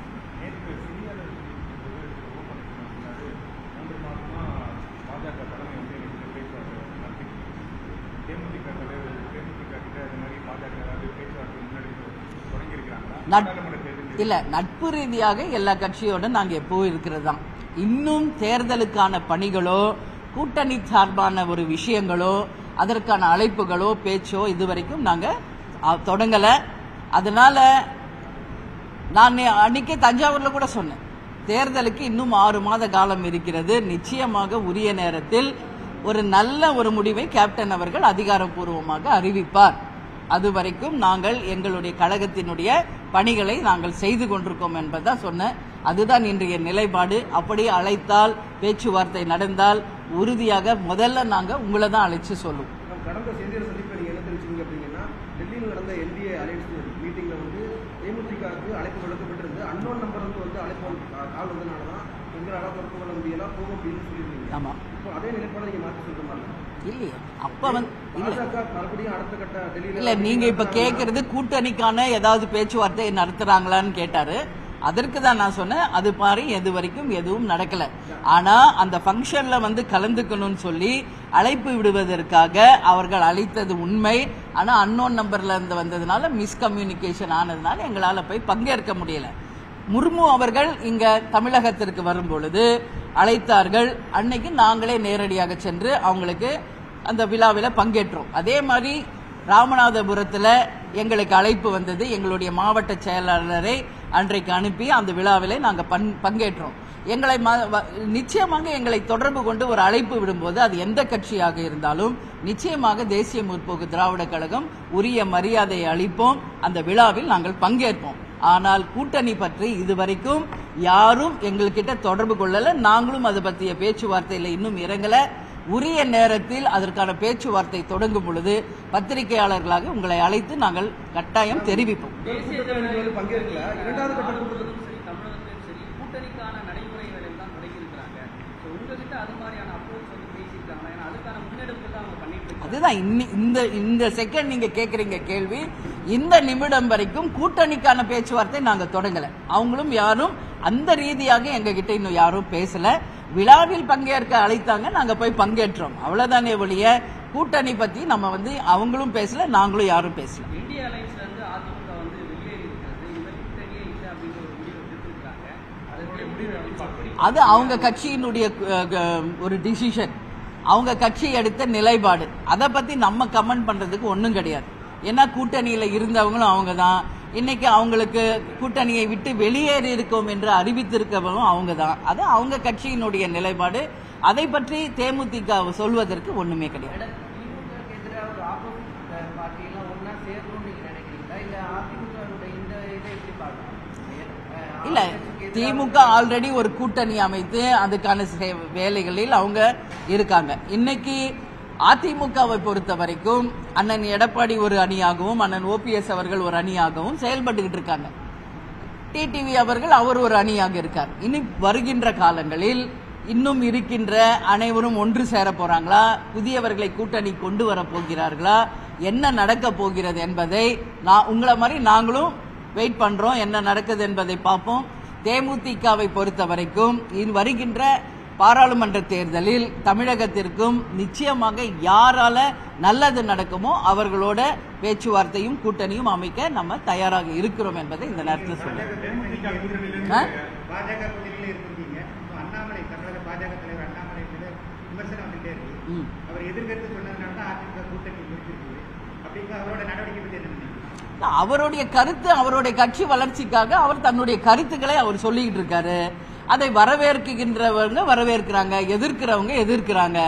இல்ல நட்பு ரீதியாக எல்லா கட்சியோட நாங்க எப்போ இருக்கிறது தான் இன்னும் தேர்தலுக்கான பணிகளோ கூட்டணி சார்பான ஒரு விஷயங்களோ அதற்கான அழைப்புகளோ பேச்சோ இதுவரைக்கும் நாங்க அ, தொடங்கல. அதனால நான் அன்னைக்கே தஞ்சாவூர்ல கூட சொன்னேன். தேர்தலுக்கு இன்னும் ஆறு மாத காலம் இருக்கிறது. நிச்சயமாக உரிய நேரத்தில் ஒரு நல்ல ஒரு முடிவை கேப்டன் அவர்கள் அதிகாரப்பூர்வமாக அறிவிப்பார். அது வரைக்கும் நாங்கள் எங்களுடைய கழகத்தினுடைய பணிகளை நாங்கள் செய்து கொண்டிருக்கோம் என்பதுதான் சொன்னேன். அதுதான் இன்றைய நிலைப்பாடு. அப்படியே அழைத்தால் பேச்சுவார்த்தை நடந்தால் உறுதியாக முதல்ல நாங்க உங்களை தான் அழைச்சு சொல்லுவோம் கடந்த செய்தியாளர் சந்திப்பில் என்ன தெரிவிச்சீங்க அப்படிங்கன்னா டெல்லியில் நடந்த என்டிஏ அலையன்ஸ் மீட்டிங்ல வந்து தேமுதிகவுக்கு அழைப்பு விடுக்கப்பட்டிருந்து அன்னோன் நம்பர் வந்து அழைப்பு கால் வந்தனால தான் எங்களால் தொடர்பு கொள்ள முடியல போகும் அப்படின்னு சொல்லியிருந்தீங்க. ஆமா. இப்போ அதே நிலைப்பாடு நீங்க மாற்றி சொல்ற மாதிரி இல்லையே. அப்ப வந்து இல்ல. நீங்க இப்ப கேக்குறது கூட்டணிக்கான ஏதாவது பேச்சுவார்த்தை நடத்துறாங்களான்னு கேட்டாரு. அதற்கு தான் நான் சொன்னேன் அது மாதிரி எது வரைக்கும் எதுவும் நடக்கல. ஆனா அந்த ஃபங்க்ஷனில் வந்து கலந்துக்கணும்னு சொல்லி அழைப்பு விடுவதற்காக அவர்கள் அழைத்தது உண்மை. ஆனா அன்னோன் நம்பர்ல இருந்து வந்ததுனால மிஸ்கம்யூனிகேஷன் ஆனதுனால எங்களால போய் பங்கேற்க முடியல. முர்மு அவர்கள் இங்க தமிழகத்திற்கு வரும் பொழுது அழைத்தார்கள். அன்னைக்கு நாங்களே நேரடியாக சென்று அவங்களுக்கு அந்த விழாவில் பங்கேற்றோம். அதே மாதிரி ராமநாதபுரத்துல எங்களுக்கு அழைப்பு வந்தது. எங்களுடைய மாவட்ட செயலாளரை அன்றைக்கு அனுப்பி அந்த விழாவிலே நாங்க பங்- பங்கேற்றோம். எங்களை நிச்சயமாக எங்களை தொடர்பு கொண்டு ஒரு அழைப்பு விடும்போது அது எந்த கட்சியாக இருந்தாலும் நிச்சயமாக தேசிய முற்போக்கு திராவிட கழகம் உரிய மரியாதையை அளிப்போம். அந்த விழாவில் நாங்கள் பங்கேற்போம். ஆனால் கூட்டணி பற்றி இதுவரைக்கும் யாரும் எங்கள்கிட்ட தொடர்பு கொள்ளல. நாங்களும் அது பற்றிய பேச்சுவார்த்தையில இன்னும் இறங்கலை. உரிய நேரத்தில் அதற்கான பேச்சுவார்த்தை தொடங்கும் பொழுது பத்திரிகையாளர்களாக உங்களை அழைத்து நாங்கள் கட்டாயம் தெரிவிப்போம். அதுதான் இந்த இந்த செகண்ட் நீங்க கேக்குறீங்க கேள்வி இந்த நிமிடம் வரைக்கும் கூட்டணிக்கான பேச்சுவார்த்தை நாங்க தொடங்கல. அவங்களும் யாரும் அந்த ரீதியாக எங்க கிட்ட இன்னும் யாரும் பேசல. விழாவில் பங்கேற்க அழைத்தாங்க நாங்க போய் பங்கேற்றோம். அவ்வளவுதானே ஒழிய கூட்டணி பத்தி நம்ம வந்து அவங்களும் பேசல நாங்களும் யாரும் பேசல. அது அவங்க கட்சியினுடைய ஒரு டிசிஷன் அவங்க கட்சி எடுத்த நிலைப்பாடு. அதை பத்தி நம்ம கமெண்ட் பண்றதுக்கு ஒண்ணும் கிடையாது. ஏன்னா கூட்டணியில இருந்தவங்களும் அவங்க தான் இன்னைக்கு அவங்களுக்கு கூட்டணியை விட்டு வெளியேறி இருக்கோம் என்று அறிவித்திருக்கவங்களும் அவங்க தான் அது அவங்க கட்சியினுடைய நிலைப்பாடு. அதை பற்றி தேமுதிக சொல்வதற்கு ஒண்ணுமே கிடையாது. இல்ல திமுக ஆல்ரெடி ஒரு கூட்டணி அமைத்து அதுக்கான வேலைகளில் அவங்க இருக்காங்க. இன்னைக்கு அதிமுகவை பொறுத்த வரைக்கும் அண்ணன் எடப்பாடி ஒரு அணியாகவும் அண்ணன் ஓபிஎஸ் அவர்கள் ஒரு அணியாகவும் செயல்பட்டுக்கிட்டு இருக்காங்க. டிடிவி அவர்கள் அவர் ஒரு அணியாக இருக்கார். இனி வருகின்ற காலங்களில் இன்னும் இருக்கின்ற அனைவரும் ஒன்று சேர போறாங்களா? புதியவர்களை கூட்டணி கொண்டு வர போகிறார்களா? என்ன நடக்க போகிறது என்பதை நான் உங்களை மாதிரி நாங்களும் வெயிட் பண்றோம். என்ன நடக்குது என்பதை பார்ப்போம். தேமுதிகவை பொறுத்த வரைக்கும் இனி வருகின்ற பாராளுமன்ற தேர்தலில் தமிழகத்திற்கும் நிச்சயமாக யாரால நல்லது நடக்குமோ அவர்களோட பேச்சுவார்த்தையும் கூட்டணியும் அமைக்க நம்ம தயாராக இருக்கிறோம் என்பதை இந்த நேரத்தில் நினைக்கிறீங்க? அவருடைய கருத்து அவருடைய கட்சி வளர்ச்சிக்காக அவர் தன்னுடைய கருத்துக்களை அவர் சொல்லிக்கிட்டு இருக்காரு. அதை வரவேற்கின்றவங்க வரவேற்கிறாங்க எதிர்க்கிறவங்க எதிர்க்கிறாங்க.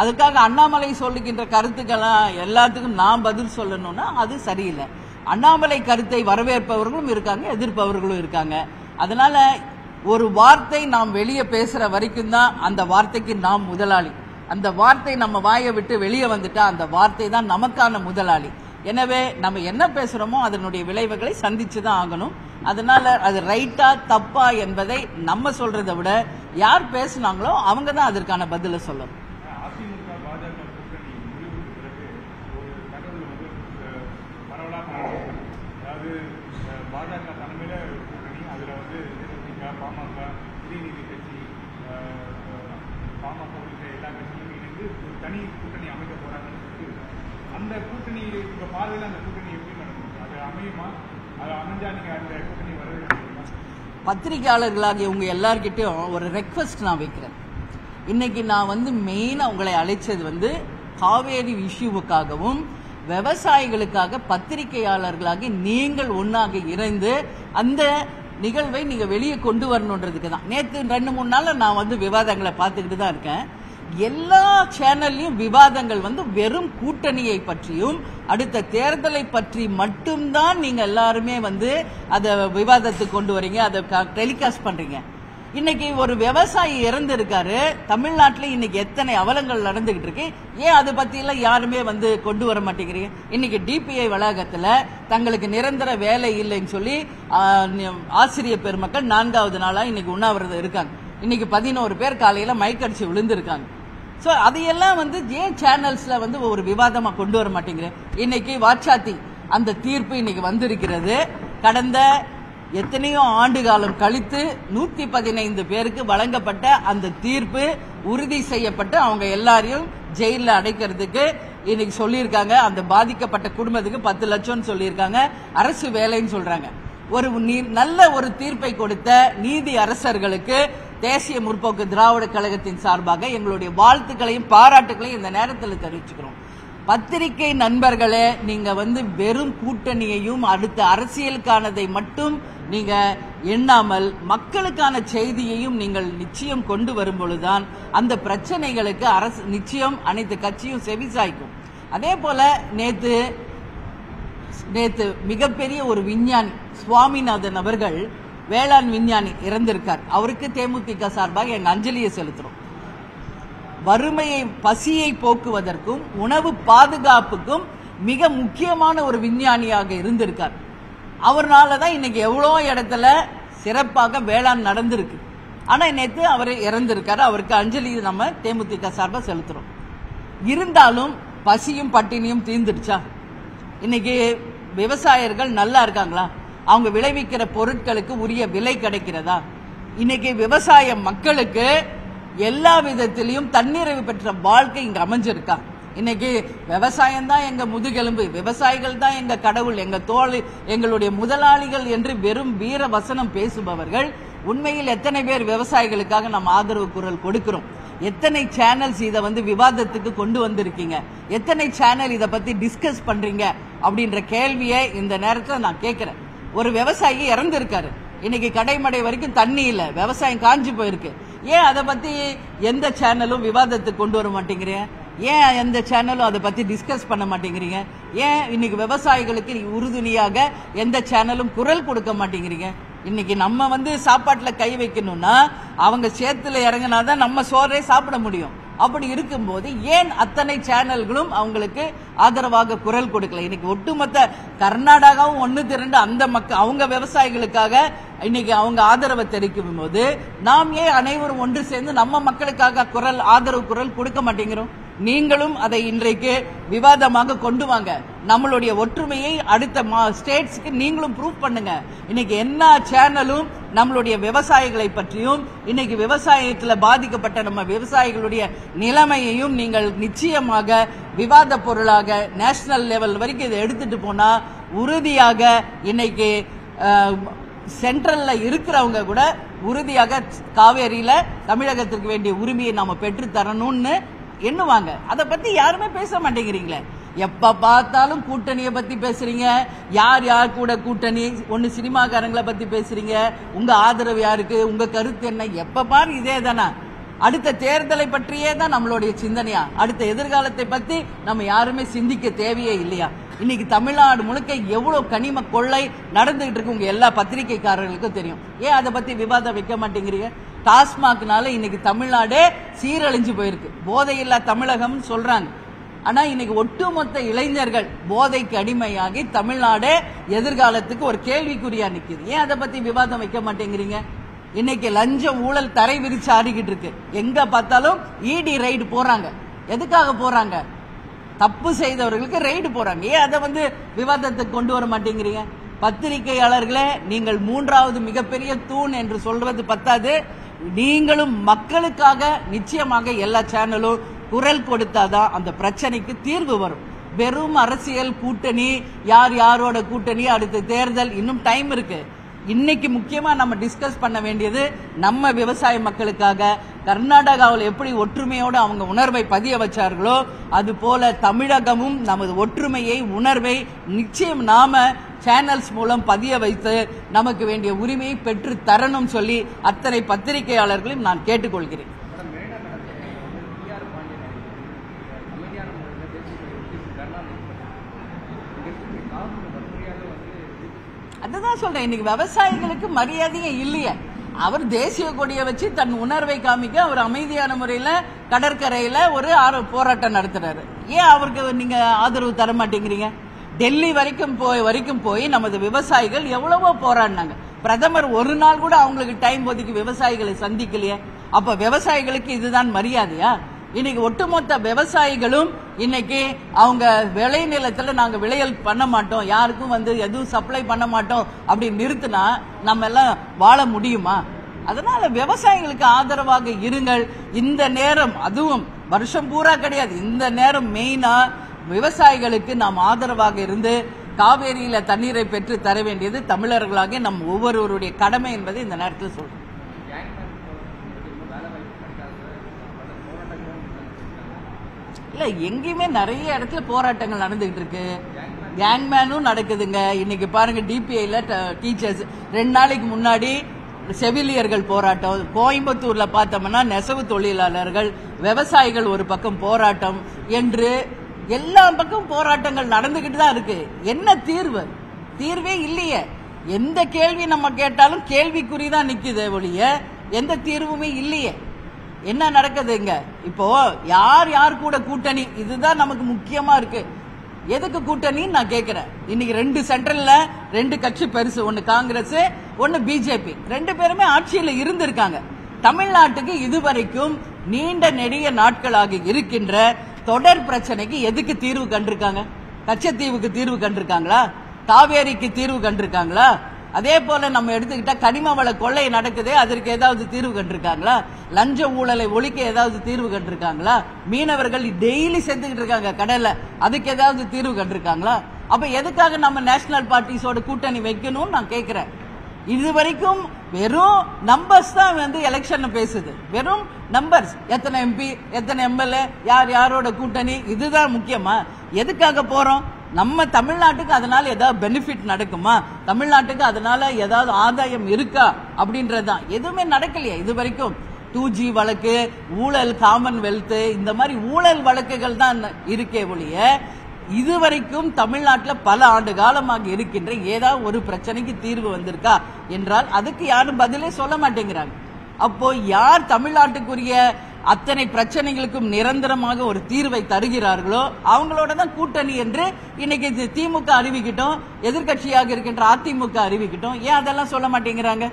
அதுக்காக அண்ணாமலை சொல்லுகின்ற கருத்துக்கெல்லாம் எல்லாத்துக்கும் நான் பதில் சொல்லணும்னா அது சரியில்லை. அண்ணாமலை கருத்தை வரவேற்பவர்களும் இருக்காங்க எதிர்ப்பவர்களும் இருக்காங்க. அதனால ஒரு வார்த்தை நாம் வெளியே பேசுற வரைக்கும் தான் அந்த வார்த்தைக்கு நாம் முதலாளி. அந்த வார்த்தை நம்ம வாயை விட்டு வெளியே வந்துட்டா அந்த வார்த்தை தான் நமக்கான முதலாளி. எனவே நம்ம என்ன பேசுறோமோ அதனுடைய விளைவுகளை சந்திச்சு தான் ஆகணும். அதனால அது ரைட்டா தப்பா என்பதை நம்ம சொல்றதை விட யார் பேசுனாங்களோ அவங்க தான் அதற்கான பதில சொல்லணும். பாஜக தலைமையில கூட்டணி அதுல வந்து தேமுதிக பாமக கட்சி பாமக உள்ளிட்ட எல்லா கட்சிகளும் இணைந்து ஒரு தனி கூட்டணி அமைக்க போறாங்கன்னு சொல்லிட்டு அந்த கூட்டணி உங்க பார்வையில் அந்த கூட்டணி எப்படி நடக்கும்? அது அமையுமா? பத்திரிகையாளர்களாகிய உங்க எல்லார்கிட்டயும் ஒரு ரெக்வஸ்ட் நான் வைக்கிறேன். இன்னைக்கு நான் வந்து மெயினா உங்களை அழைச்சது வந்து காவேரி இஷ்யூவுக்காகவும் விவசாயிகளுக்காக பத்திரிகையாளர்களாகி நீங்கள் ஒன்னாக இணைந்து அந்த நிகழ்வை நீங்க வெளியே கொண்டு வரணுன்றதுக்கு தான். நேத்து ரெண்டு மூணு நாள்ல நான் வந்து விவாதங்களை பார்த்துக்கிட்டு தான் இருக்கேன். எல்லா சேனல்லையும் விவாதங்கள் வந்து வெறும் கூட்டணியை பற்றியும் அடுத்த தேர்தலை பற்றி மட்டும்தான் நீங்க எல்லாருமே வந்து அதை விவாதத்துக்கு கொண்டு வரீங்க அதை டெலிகாஸ்ட் பண்றீங்க. இன்னைக்கு ஒரு விவசாயி இறந்து இருக்காரு தமிழ்நாட்டில் இன்னைக்கு எத்தனை அவலங்கள் நடந்துகிட்டு இருக்கு? ஏன் அதை பத்தி எல்லாம் யாருமே வந்து கொண்டு வர மாட்டேங்கிறீங்க? இன்னைக்கு டிபிஐ வளாகத்துல தங்களுக்கு நிரந்தர வேலை இல்லைன்னு சொல்லி ஆசிரியர் பெருமக்கள் நான்காவது நாளா இன்னைக்கு உண்ணாவிரதம் இருக்காங்க. இன்னைக்கு பதினோரு பேர் காலையில மயக்கடிச்சு விழுந்திருக்காங்க. ஸோ அதையெல்லாம் வந்து ஏன் சேனல்ஸில் வந்து ஒரு விவாதமாக கொண்டு வர மாட்டேங்கிறேன்? இன்னைக்கு வாட்சாத்தி அந்த தீர்ப்பு இன்னைக்கு வந்திருக்கிறது. கடந்த எத்தனையோ ஆண்டு காலம் கழித்து நூத்தி பதினைந்து பேருக்கு வழங்கப்பட்ட அந்த தீர்ப்பு உறுதி செய்யப்பட்டு அவங்க எல்லாரையும் ஜெயிலில் அடைக்கிறதுக்கு இன்னைக்கு சொல்லியிருக்காங்க. அந்த பாதிக்கப்பட்ட குடும்பத்துக்கு பத்து லட்சம்னு சொல்லியிருக்காங்க. அரசு வேலைன்னு சொல்றாங்க. ஒரு நீ- நல்ல ஒரு தீர்ப்பை கொடுத்த நீதி அரசர்களுக்கு தேசிய முற்போக்கு திராவிட கழகத்தின் சார்பாக எங்களுடைய வாழ்த்துக்களையும் பாராட்டுகளையும் இந்த நேரத்தில் தெரிவிச்சுக்கிறோம். பத்திரிகை நண்பர்களே நீங்க வந்து வெறும் கூட்டணியையும் அடுத்த அரசியலுக்கானதை மட்டும் நீங்க எண்ணாமல் மக்களுக்கான செய்தியையும் நீங்கள் நிச்சயம் கொண்டு வரும் பொழுதுதான் அந்த பிரச்சனைகளுக்கு அரசு நிச்சயம் அனைத்து கட்சியும் செவிசாய்க்கும். அதே போல நேத்து நேத்து மிகப்பெரிய ஒரு விஞ்ஞானி சுவாமிநாதன் அவர்கள் வேளாண் விஞ்ஞானி இறந்திருக்கார். அவருக்கு தேமுதிக சார்பாக எங்க அஞ்சலியை செலுத்துறோம். வறுமையை பசியை போக்குவதற்கும் உணவு பாதுகாப்புக்கும் மிக முக்கியமான ஒரு விஞ்ஞானியாக இருந்திருக்கார். அவர்னால தான் இன்னைக்கு எவ்வளோ இடத்துல சிறப்பாக வேளாண் நடந்திருக்கு. ஆனால் நேற்று அவர் இறந்திருக்காரு. அவருக்கு அஞ்சலி நம்ம தேமுதிக சார்பாக செலுத்துறோம். இருந்தாலும் பசியும் பட்டினியும் தீர்ந்துடுச்சா? இன்னைக்கு விவசாயர்கள் நல்லா இருக்காங்களா? அவங்க விளைவிக்கிற பொருட்களுக்கு உரிய விலை கிடைக்கிறதா? இன்னைக்கு விவசாய மக்களுக்கு எல்லா விதத்திலையும் தன்னிறைவு பெற்ற வாழ்க்கை இங்க அமைஞ்சிருக்கா? இன்னைக்கு விவசாயம் தான் எங்க முதுகெலும்பு விவசாயிகள் தான் எங்க கடவுள் எங்க தோல் எங்களுடைய முதலாளிகள் என்று வெறும் வீர வசனம் பேசுபவர்கள் உண்மையில் எத்தனை பேர் விவசாயிகளுக்காக நம்ம ஆதரவு குரல் கொடுக்கிறோம்? எத்தனை சேனல்ஸ் இதை வந்து விவாதத்துக்கு கொண்டு வந்திருக்கீங்க? எத்தனை சேனல் இதை பத்தி டிஸ்கஸ் பண்றீங்க? அப்படின்ற கேள்வியை இந்த நேரத்தில் நான் கேட்கிறேன். ஒரு விவசாயி இறந்துருக்காரு. இன்னைக்கு கடைமடை வரைக்கும் தண்ணி இல்ல. விவசாயம் காஞ்சு போயிருக்கு. ஏன் அதை பத்தி எந்த சேனலும் விவாதத்துக்கு கொண்டு வர மாட்டேங்கிறீங்க? ஏன் எந்த சேனலும் அதை பத்தி டிஸ்கஸ் பண்ண மாட்டேங்கிறீங்க? ஏன் இன்னைக்கு விவசாயிகளுக்கு உறுதுணையாக எந்த சேனலும் குரல் கொடுக்க மாட்டேங்கிறீங்க? இன்னைக்கு நம்ம வந்து சாப்பாட்டுல கை வைக்கணும்னா அவங்க சேத்துல இறங்கினாதான் நம்ம சோறே சாப்பிட முடியும். அப்படி இருக்கும்போது ஏன் அத்தனை சேனல்களும் அவங்களுக்கு ஆதரவாக குரல் கொடுக்கல? இன்னைக்கு ஒட்டுமொத்த கர்நாடகாவும் ஒன்னு திரண்டு அந்த மக்கள் அவங்க விவசாயிகளுக்காக இன்னைக்கு அவங்க ஆதரவை தெரிவிக்கும் போது நாம் ஏன் அனைவரும் ஒன்று சேர்ந்து நம்ம மக்களுக்காக குரல் ஆதரவு குரல் கொடுக்க மாட்டேங்கிறோம்? நீங்களும் அதை இன்றைக்கு விவாதமாக கொண்டு வாங்க. நம்மளுடைய ஒற்றுமையை அடுத்த ஸ்டேட்ஸ்க்கு நீங்களும் ப்ரூவ் பண்ணுங்க. இன்னைக்கு என்ன சேனலும் நம்மளுடைய விவசாயிகளை பற்றியும் இன்னைக்கு விவசாயத்தில் பாதிக்கப்பட்ட நம்ம விவசாயிகளுடைய நிலைமையையும் நீங்கள் நிச்சயமாக விவாத பொருளாக நேஷனல் லெவல் வரைக்கும் இதை எடுத்துட்டு போனா உறுதியாக இன்னைக்கு சென்ட்ரல்ல இருக்கிறவங்க கூட உறுதியாக காவேரியில தமிழகத்திற்கு வேண்டிய உரிமையை நாம பெற்று தரணும்னு எண்ணுவாங்க. அதை பத்தி யாருமே பேச மாட்டேங்கிறீங்களே. எப்ப பார்த்தாலும் கூட்டணியை பத்தி பேசுறீங்க? யார் யார் கூட கூட்டணி? ஒன்னு சினிமாக்காரங்களை பத்தி பேசுறீங்க? உங்க ஆதரவு யாருக்கு? உங்க கருத்து என்ன? எப்ப பாரு இதே தானே. அடுத்த தேர்தலை பற்றியே தான் நம்மளுடைய சிந்தனையா? அடுத்த எதிர்காலத்தை பத்தி நம்ம யாருமே சிந்திக்க தேவையே இல்லையா? இன்னைக்கு தமிழ்நாடு முழுக்க எவ்வளவு கனிம கொள்ளை நடந்துகிட்டு இருக்கு உங்க எல்லா பத்திரிகைக்காரர்களுக்கும் தெரியும். ஏன் அதை பத்தி விவாதம் வைக்க மாட்டேங்கிறீங்க? டாஸ்மாக்னால இன்னைக்கு தமிழ்நாடே சீரழிஞ்சு போயிருக்கு. போதையில்லா தமிழகம்னு சொல்றாங்க. ஆனா இன்னைக்கு ஒட்டுமொத்த இளைஞர்கள் போதைக்கு அடிமையாகி தமிழ்நாடே எதிர்காலத்துக்கு ஒரு கேள்விக்குறியா நிக்குது. ஏன் அதை பத்தி விவாதம் வைக்க மாட்டேங்கிறீங்க? இன்னைக்கு லஞ்சம் ஊழல் தரை விரிச்சு ஆடிக்கிட்டு இருக்கு. எங்க பார்த்தாலும் இடி ரைடு போறாங்க. எதுக்காக போறாங்க? தப்பு செய்தவர்களுக்கு ரைடு போறாங்க. ஏன் அதை வந்து விவாதத்துக்கு கொண்டு வர மாட்டேங்கிறீங்க? பத்திரிகையாளர்களே நீங்கள் மூன்றாவது மிகப்பெரிய தூண் என்று சொல்றது பத்தாது. நீங்களும் மக்களுக்காக நிச்சயமாக எல்லா சேனலும் குரல் கொடுத்தாதான் அந்த பிரச்சனைக்கு தீர்வு வரும். வெறும் அரசியல் கூட்டணி யார் யாரோட கூட்டணி அடுத்த தேர்தல் இன்னும் டைம் இருக்கு. இன்னைக்கு முக்கியமா நம்ம டிஸ்கஸ் பண்ண வேண்டியது நம்ம விவசாய மக்களுக்காக கர்நாடகாவில் எப்படி ஒற்றுமையோடு அவங்க உணர்வை பதிய வச்சார்களோ அது போல தமிழகமும் நமது ஒற்றுமையை உணர்வை நிச்சயம் நாம சேனல்ஸ் மூலம் பதிய வைத்து நமக்கு வேண்டிய உரிமையை பெற்று தரணும் சொல்லி அத்தனை பத்திரிகையாளர்களையும் நான் கேட்டுக்கொள்கிறேன் மேடம் மெரினா நடந்த வந்து பிஆர் பாண்டியன் அமைதியான முறையில் தேசிய கொடியை கருணாநிதி இங்கே காவல்துறை வன்முறையாக வந்து சொல்றேன். இன்னைக்கு விவசாயிகளுக்கு மரியாதையே இல்லையே. அவர் தேசிய கொடியை வச்சு தன் உணர்வை காமிக்க அவர் அமைதியான முறையில கடற்கரையில ஒரு போராட்டம் நடத்துறாரு. ஏன் அவருக்கு நீங்க ஆதரவு தர மாட்டேங்கிறீங்க? டெல்லி வரைக்கும் போய் வரைக்கும் போய் நமது விவசாயிகள் எவ்வளவோ போராடினாங்க. பிரதமர் ஒரு நாள் கூட அவங்களுக்கு டைம் ஒதுக்கி விவசாயிகளை சந்திக்கலையே. அப்ப விவசாயிகளுக்கு இதுதான் மரியாதையா? இன்னைக்கு ஒட்டுமொத்த விவசாயிகளும் இன்னைக்கு அவங்க விளைநிலத்துல நாங்க விளையல் பண்ண மாட்டோம். யாருக்கும் வந்து எதுவும் சப்ளை பண்ண மாட்டோம் அப்படி நிறுத்தினா நம்ம எல்லாம் வாழ முடியுமா? அதனால விவசாயிகளுக்கு ஆதரவாக இருங்கள். இந்த நேரம் அதுவும் வருஷம் பூரா கிடையாது. இந்த நேரம் மெயினா விவசாயிகளுக்கு நாம் ஆதரவாக இருந்து காவேரியில தண்ணீரை பெற்று தர வேண்டியது தமிழர்களாக நம் ஒவ்வொருவருடைய கடமை என்பதை இந்த நேரத்தில் சொல்றோம் கேங்மேன் இன்னும் வேலை வாய்ப்பு கிடைக்காத பல போராட்டங்களும் நடந்துருக்காங்க இல்ல எங்கேயுமே நிறைய இடத்துல போராட்டங்கள் நடந்துகிட்டு இருக்கு. கேங்மேனும் நடக்குதுங்க. இன்னைக்கு பாருங்க டிபிஐல டீச்சர்ஸ் ரெண்டு நாளைக்கு முன்னாடி செவிலியர்கள் போராட்டம். கோயம்புத்தூர்ல பார்த்தோம்னா நெசவு தொழிலாளர்கள் விவசாயிகள் ஒரு பக்கம் போராட்டம் என்று எல்லா பக்கம் போராட்டங்கள் நடந்துகிட்டு தான் இருக்கு. என்ன தீர்வு? தீர்வே இல்லையே. எந்த கேள்வி நம்ம கேட்டாலும் கேள்விக்குறி தான் நிக்குதே ஒழிய எந்த தீர்வுமே இல்லையே. என்ன நடக்குது இங்க? இப்போ யார் யார் கூட கூட்டணி? இதுதான் நமக்கு முக்கியமா இருக்கு. எதுக்கு கூட்டணின்னு நான் கேட்கிறேன் இன்னைக்கு ரெண்டு சென்ட்ரல்ல ரெண்டு கட்சி பெருசு. ஒன்னு காங்கிரஸ் ஒன்னு பிஜேபி ரெண்டு பேருமே ஆட்சியில இருந்திருக்காங்க. தமிழ்நாட்டுக்கு இதுவரைக்கும் நீண்ட நெடிய நாட்களாக இருக்கின்ற தொடர் பிரச்சனைக்கு எதுக்கு தீர்வு கண்டிருக்காங்க? கச்சத்தீவுக்கு தீர்வு கண்டிருக்காங்களா? காவேரிக்கு தீர்வு கண்டிருக்காங்களா? அதே போல நம்ம எடுத்துக்கிட்டா கனிம வள கொள்ளை நடக்குதே அதற்கு ஏதாவது தீர்வு கண்டிருக்காங்களா? லஞ்ச ஊழலை ஒழிக்க ஏதாவது தீர்வு கண்டிருக்காங்களா? மீனவர்கள் டெய்லி செத்துக்கிட்டு இருக்காங்க கடல்ல அதுக்கு ஏதாவது தீர்வு கண்டிருக்காங்களா? அப்ப எதுக்காக நம்ம நேஷனல் பார்ட்டிஸோட கூட்டணி வைக்கணும்னு நான் கேட்கிறேன் இது வரைக்கும் வெறும் நம்பர்ஸ் தான் வந்து எலெக்ஷன் பேசுது. வெறும் நம்பர்ஸ் எத்தனை எம்பி எத்தனை எம்எல்ஏ யார் யாரோட கூட்டணி இதுதான் முக்கியமா? எதுக்காக போறோம்? நம்ம தமிழ்நாட்டுக்கு அதனால ஏதாவது பெனிஃபிட் நடக்குமா? தமிழ்நாட்டுக்கு அதனால ஏதாவது ஆதாயம் இருக்கா? அப்படின்றதுதான். எதுவுமே நடக்கலையா இது வரைக்கும். டூ ஜி வழக்கு ஊழல் காமன்வெல்த் இந்த மாதிரி ஊழல் வழக்குகள் தான் இருக்கே ஒழிய இதுவரைக்கும் தமிழ்நாட்டில் பல ஆண்டு காலமாக இருக்கின்ற ஏதாவது ஒரு பிரச்சனைக்கு தீர்வு வந்திருக்கா? என்றால் அதுக்கு யாரும் பதிலே சொல்ல மாட்டேங்கிறாங்க. அப்போ யார் தமிழ்நாட்டுக்குரிய அத்தனை பிரச்சனைகளுக்கும் நிரந்தரமாக ஒரு தீர்வை தருகிறார்களோ அவங்களோட தான் கூட்டணி என்று இன்னைக்கு இது திமுக அறிவிக்கட்டும் எதிர்க்கட்சியாக இருக்கின்ற அதிமுக அறிவிக்கட்டும். ஏன் அதெல்லாம் சொல்ல மாட்டேங்கிறாங்க?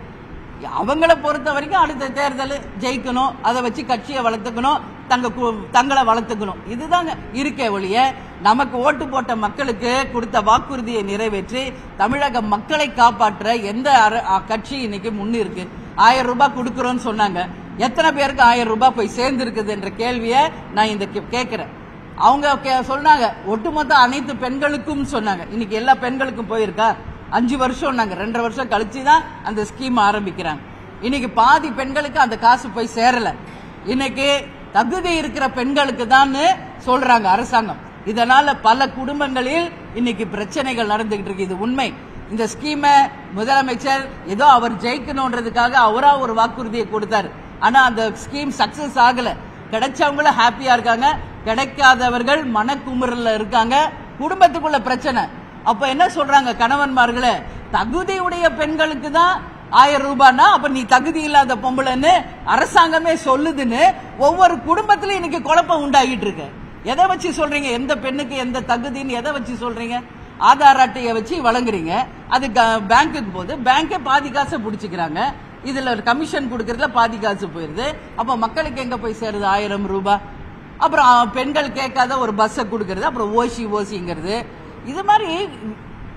அவங்கள பொறுத்த வரைக்கும் அடுத்த தேர்தல் ஜெயிக்கணும் அதை வச்சு கட்சியை வளர்த்துக்கணும் தங்க கு- தங்களை வளர்த்துக்கணும். இதுதாங்க இருக்கே ஒழிய நமக்கு ஓட்டு போட்ட மக்களுக்கு கொடுத்த வாக்குறுதியை நிறைவேற்றி தமிழக மக்களை காப்பாற்ற எந்த கட்சி இன்னைக்கு முன்னிருக்கு. ஆயிரம் ரூபாய் கொடுக்கறோம்னு சொன்னாங்க. எத்தனை பேருக்கு ஆயிரம் ரூபாய் போய் சேர்ந்திருக்குது என்ற கேள்வியை நான் இந்த கே- கேட்கிறேன். அவங்க கே- சொன்னாங்க ஒட்டுமொத்த அனைத்து பெண்களுக்கும் சொன்னாங்க. இன்னைக்கு எல்லா பெண்களுக்கும் போயிருக்கா? அஞ்சு வருஷம் நாங்க ரெண்டரை வருஷம் கழிச்சு தான் அந்த ஸ்கீம் ஆரம்பிக்கிறாங்க. இன்னைக்கு பாதி பெண்களுக்கு அந்த காசு போய் சேரல. இன்னைக்கு தகுதி இருக்கிற பெண்களுக்கு தான் சொல்றாங்க அரசாங்கம். இதனால பல குடும்பங்களில் இன்னைக்கு பிரச்சனைகள் நடந்துகிட்டு இருக்கு. இது உண்மை. இந்த ஸ்கீமை முதலமைச்சர் ஏதோ அவர் ஜெயிக்கணும்ன்றதுக்காக அவரா ஒரு வாக்குறுதியை கொடுத்தாரு. ஆனா அந்த ஸ்கீம் சக்சஸ் ஆகல. கிடைச்சவங்களும் ஹாப்பியா இருக்காங்க. கிடைக்காதவர்கள் மனக்குமுறல இருக்காங்க. குடும்பத்துக்குள்ள பிரச்சனை. அப்ப என்ன சொல்றாங்க கணவன்மார்களே? தகுதியுடைய பெண்களுக்கு தான் ஆயிரம் ரூபாய்னா அப்ப நீ தகுதி இல்லாத பொம்பளைன்னு அரசாங்கமே சொல்லுதுன்னு ஒவ்வொரு குடும்பத்திலும் இன்னைக்கு குழப்பம் உண்டாகிட்டு இருக்கு. எதை வச்சு சொல்றீங்க? எந்த பெண்ணுக்கு எந்த தகுதின்னு எதை வச்சு சொல்றீங்க? ஆதார் அட்டையை வச்சு வழங்குறீங்க. அது க- பேங்க்குக்கு போகுது. பேங்கே பாதி காசை பிடிச்சிக்கிறாங்க. இதுல ஒரு கமிஷன் கொடுக்கறதுல பாதி காசு போயிருது. அப்ப மக்களுக்கு எங்க போய் சேருது? ஆயிரம் ரூபாய் அப்புறம் பெண்கள் கேட்காத ஒரு பஸ்ஸை கொடுக்கறது அப்புறம் ஓசி ஓசிங்கிறது. இது மாதிரி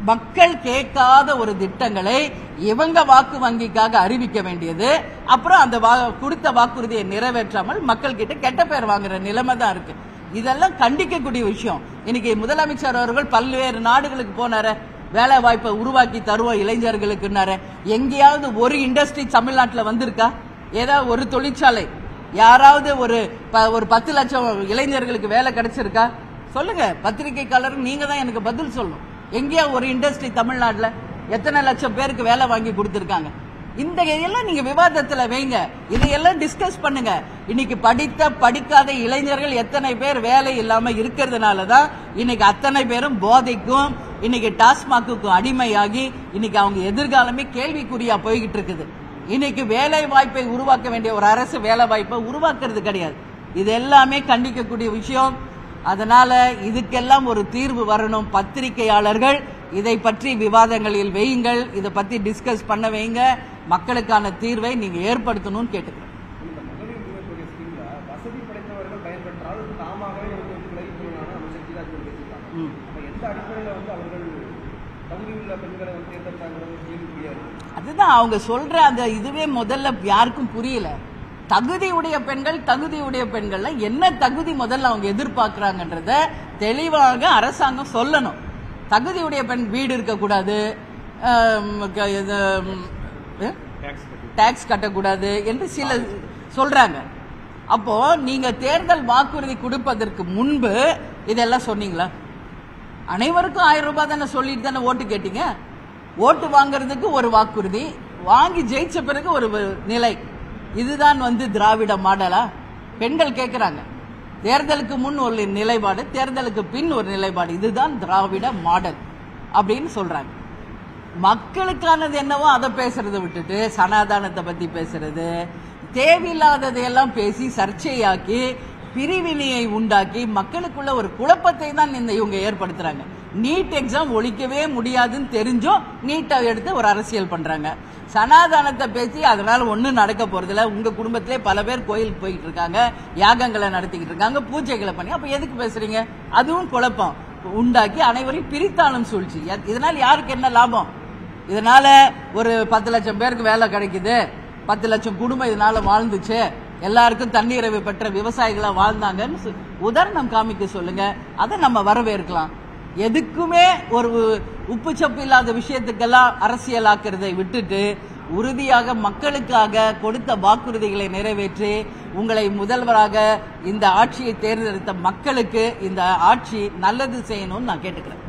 மக்கள் கேட்காத ஒரு திட்டங்களை இவங்க வாக்கு வங்கிக்காக அறிவிக்க வேண்டியது. அப்புறம் அந்த வா- கொடுத்த வாக்குறுதியை நிறைவேற்றாமல் மக்கள் கிட்ட கெட்ட பேர் வாங்குற நிலைமை தான் இருக்கு. இதெல்லாம் கண்டிக்கக்கூடிய விஷயம். இன்னைக்கு முதலமைச்சர் அவர்கள் பல்வேறு நாடுகளுக்கு போனார. வேலை வாய்ப்பை உருவாக்கி தருவோம் இளைஞர்களுக்குன்னாரு எங்கேயாவது ஒரு இண்டஸ்ட்ரி தமிழ்நாட்டில் வந்திருக்கா? ஏதாவது ஒரு தொழிற்சாலை யாராவது ஒரு ப- ஒரு பத்து லட்சம் இளைஞர்களுக்கு வேலை கிடைச்சிருக்கா? சொல்லுங்க பத்திரிகைக்காரர் நீங்க தான் எனக்கு பதில் சொல்லணும். எங்கேயா ஒரு இண்டஸ்ட்ரி தமிழ்நாட்டில் எத்தனை லட்சம் பேருக்கு வேலை வாங்கி கொடுத்துருக்காங்க? இந்த இதெல்லாம் நீங்க விவாதத்துல வைங்க. இதையெல்லாம் டிஸ்கஸ் பண்ணுங்க. இன்னைக்கு படித்த படிக்காத இளைஞர்கள் எத்தனை பேர் வேலை இல்லாம இருக்கிறதுனால தான் இன்னைக்கு அத்தனை பேரும் போதைக்கும் இன்னைக்கு டாஸ்மாக்குக்கும் அடிமையாகி இன்னைக்கு அவங்க எதிர்காலமே கேள்விக்குறியா போய்கிட்டு இருக்குது. இன்னைக்கு வேலை வாய்ப்பை உருவாக்க வேண்டிய ஒரு அரசு வேலை வாய்ப்பை உருவாக்குறது கிடையாது. இது எல்லாமே கண்டிக்கக்கூடிய விஷயம். அதனால இதுக்கெல்லாம் ஒரு தீர்வு வரணும். பத்திரிகையாளர்கள் இதை பற்றி விவாதங்களில் வையுங்கள். இதை பற்றி டிஸ்கஸ் பண்ண வைங்க. மக்களுக்கான தீர்வை நீங்க ஏற்படுத்தணும்னு கேட்டுக்கிறேன் அதுதான் அவங்க சொல்ற அந்த இதுவே முதல்ல யாருக்கும் புரியல. தகுதியுடைய பெண்கள் தகுதியுடைய பெண்கள்ல என்ன தகுதி முதல்ல அவங்க எதிர்பார்க்கறாங்கன்றத தெளிவாக அரசாங்கம் சொல்லணும். தகுதியுடைய பெண் வீடு இருக்கக்கூடாது? டேக்ஸ் கட்டி டாக்ஸ் கட்டக்கூடாது என்று சில சொல்றாங்க. அப்போ நீங்க தேர்தல் வாக்குறுதி கொடுப்பதற்கு முன்பு இதெல்லாம் சொன்னீங்களா? அனைவருக்கும் ஆயிரம் ரூபாய் தானே சொல்லிட்டு தானே ஓட்டு கேட்டீங்க? ஓட்டு வாங்குறதுக்கு ஒரு வாக்குறுதி வாங்கி ஜெயிச்ச பிறகு ஒரு நிலை. இதுதான் வந்து திராவிட மாடலா? பெண்கள் கேட்கறாங்க தேர்தலுக்கு முன் ஒரு நிலைப்பாடு தேர்தலுக்கு பின் ஒரு நிலைப்பாடு. இதுதான் திராவிட மாடல் அப்படின்னு சொல்றாங்க. மக்களுக்கானது என்னவோ அதை பேசுறதை விட்டுட்டு சனாதானத்தை பத்தி பேசுறது தேவையில்லாததையெல்லாம் பேசி சர்ச்சையாக்கி பிரிவினையை உண்டாக்கி மக்களுக்குள்ள ஒரு குழப்பத்தை தான் இந்த இவங்க ஏற்படுத்துறாங்க. நீட் எக்ஸாம் ஒழிக்கவே முடியாதுன்னு தெரிஞ்சும் நீட்டை எடுத்து ஒரு அரசியல் பண்றாங்க. சனாதானத்தை பேசி அதனால ஒன்றும் நடக்க போறதில்ல. உங்க குடும்பத்திலே பல பேர் கோயிலுக்கு போயிட்டு இருக்காங்க யாகங்களை நடத்திக்கிட்டு இருக்காங்க பூஜைகளை பண்ணி அப்ப எதுக்கு பேசுறீங்க? அதுவும் குழப்பம். உண்டாக்கி அனைவரையும் பிரித்தாளும் சூழ்ச்சி. இதனால் யாருக்கு என்ன லாபம்? இதனால ஒரு பத்து லட்சம் பேருக்கு வேலை கிடைக்குது. பத்து லட்சம் குடும்பம் இதனால வாழ்ந்துச்சு. எல்லாருக்கும் தண்ணீரவை பெற்ற விவசாயிகளா வாழ்ந்தாங்கன்னு உதாரணம் காமிக்க சொல்லுங்க. அதை நம்ம வரவேற்கலாம். எதுக்குமே ஒரு உப்பு சப்பு இல்லாத விஷயத்துக்கெல்லாம் அரசியலாக்குறதை விட்டுட்டு உறுதியாக மக்களுக்காக கொடுத்த வாக்குறுதிகளை நிறைவேற்றி உங்களை முதல்வராக இந்த ஆட்சியை தேர்ந்தெடுத்த மக்களுக்கு இந்த ஆட்சி நல்லது செய்யணும்னு நான் கேட்டுக்கிறேன்.